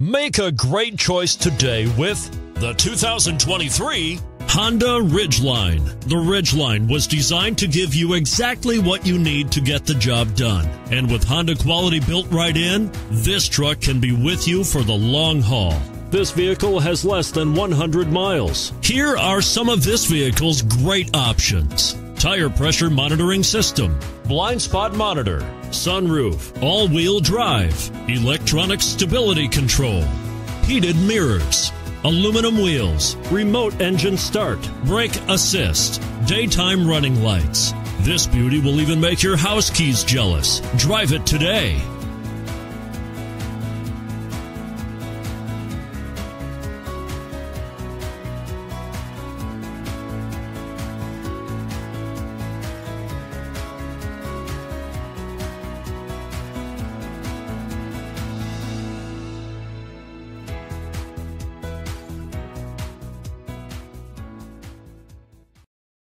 Make a great choice today with the 2023 Honda Ridgeline. The Ridgeline was designed to give you exactly what you need to get the job done. And with Honda quality built right in, this truck can be with you for the long haul. This vehicle has less than 100 miles. Here are some of this vehicle's great options tire pressure monitoring system, blind spot monitor, sunroof, all wheel drive, electronic stability control, heated mirrors, aluminum wheels, remote engine start, brake assist, daytime running lights. This beauty will even make your house keys jealous. Drive it today.